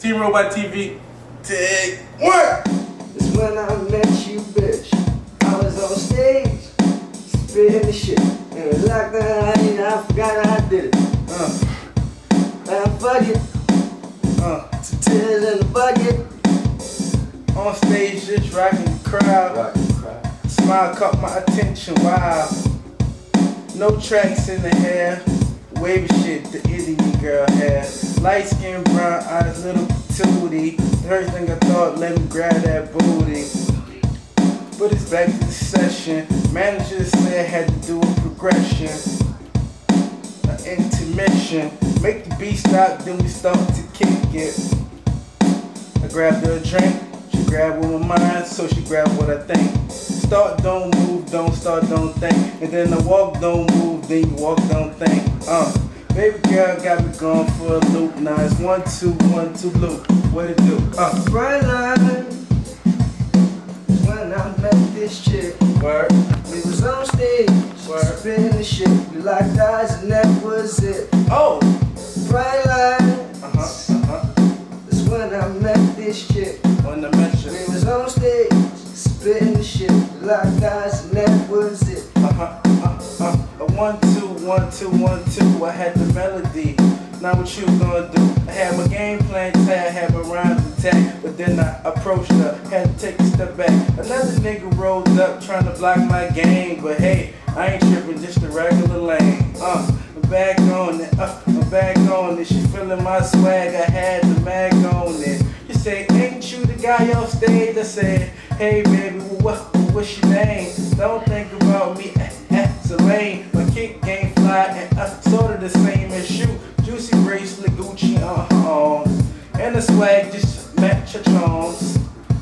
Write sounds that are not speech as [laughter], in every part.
Team Robot TV. Take one. It's when I met you, bitch. I was on stage, spitting the shit. And like that I, I forgot I did it. Uh, Man, fuck it. uh. Tears in the bucket. On stage, just rocking the crowd. Smile caught my attention. Wow. No tracks in the hair. Wavy shit the Indian girl had. Light skin, brown eyes, little tootie. First thing I thought, let me grab that booty. But it's back to the session. Manager said had to do a progression. An intermission. Make the beat stop, then we start to kick it. I grabbed her a drink. She grabbed with my mind, so she grabbed what I think. Start, don't move, don't start, don't think. And then I walk, don't move, then you walk, don't think. Uh, baby girl got me going for a loop. Now it's one, two, one, two, loop. What it do? Uh, Bright line. When I met this chick. word, We was on stage, Word. spitting the shit. We locked eyes and that was it. oh, Bright line. uh huh, uh huh. That's when I met this chick. On the measure, We was on stage, spitting the shit. We locked eyes and that was it. uh huh, uh uh. A one, one, two, one, two. I had the melody. Now what you was gonna do? I had my game plan tag, had my rhymes intact, but then I approached her, had to take a step back. Another nigga rolled up trying to block my game, but hey, I ain't tripping, just a regular lane. Uh, I'm back on it, uh, I'm back on it. She feeling my swag, I had the mag on it. She say, ain't you the guy off stage? I said, hey baby, what, what's your name? Don't think about me, [laughs] it's a lame. Kick game fly and uh, sort of the same as you. Juicy bracelet, Gucci, uh-huh. And the swag just match your charms.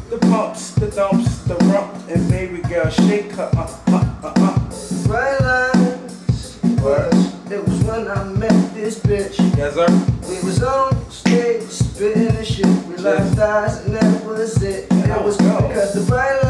The pumps, the dumps, the rump, and baby girl, shake her, uh, uh, uh, uh. Bright lines. It was when I met this bitch. Yes, sir. We was on stage, spitting the shit. We locked eyes and that was it. And It was I was because the bright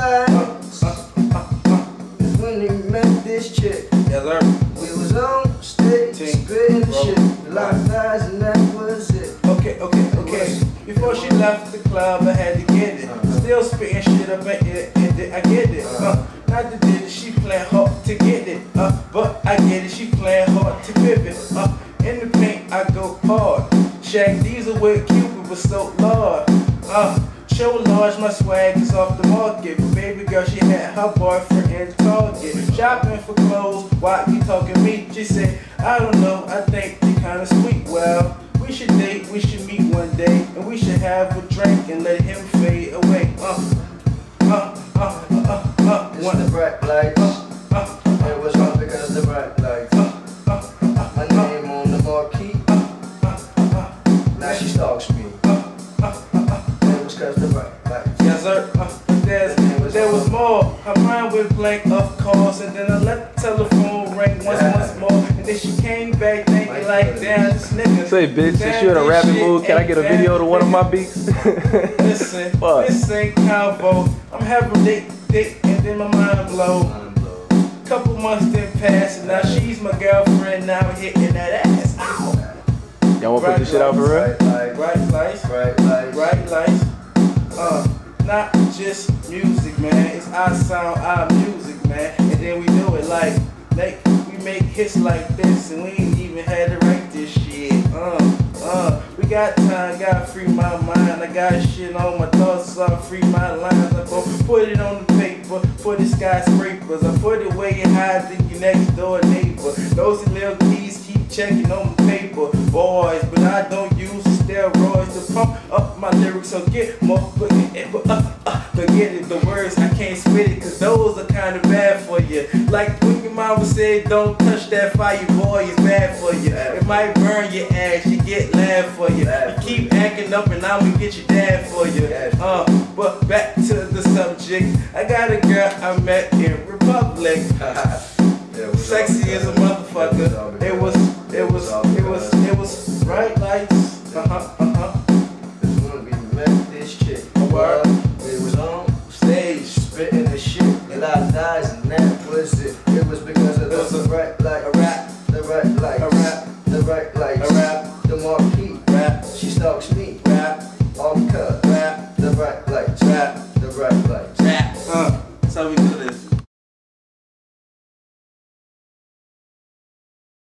the. Okay, okay, okay. Before she left the club, I had to get it. Still spitting shit up at it, I get it. Uh, not to did she playing hard to get it. Uh, but I get it, she playing hard to pivot. Uh, in the paint, I go hard. Shaq Diesel with Cupid was so large. Uh, show large, my swag is off the market. Baby girl, she had her boyfriend in Target. Shopping for clothes, why you talking me? She said, I don't know, I think you kinda sweet. Well, we should date, we should meet one day, and we should have a drink and let him fade away. Uh, uh, uh, uh, uh, uh, It's one, the bright lights. uh, uh, It was all because the bright lights. uh, uh, My name on the marquee. Now she stalks me. It was cause the bright lights. Yes, sir. Uh, but there's, but there was more. Her mind went blank, of course, and then I let the telephone ring once, more, then she came back thinking like, damn, this nigga. Say, bitch, since you in a rapping mood, can I get a video to one of my beats? [laughs] Listen, Fuck. this ain't combo. I'm having date, dick, and then my mind blow. Couple months then pass, and now she's my girlfriend. Now hitting that ass. Ow. Y'all wanna put this shit out for real? Bright lights. Bright lights, Bright lights. Uh, not just music, man. It's our sound, our music, man. And then we do it like, like we make hits like this, and we ain't even had to write this shit. Uh, uh, we got time, gotta free my mind. I got shit on my thoughts, so I free my lines. I put it on the paper for the skyscrapers. I put it way higher than your next door neighbor. Those little keys keep checking on the paper, boys. But I don't use steroids to pump up my lyrics, so get more. But, but, uh, uh, forget it, the words I can't spit it, cause those are kinda bad for you. Like mama said, don't touch that fire, boy, it's bad for you. It might burn your ass, you get laugh for you. You keep acting up and I'ma get your dad for you. Uh, but back to the subject. I got a girl I met in Republic. [laughs] Sexy as a motherfucker. It was, it was, it was, it was bright lights. Uh huh, uh huh. It's when we met this chick. We was on Stage. spitting the shit. A lot of eyes and that was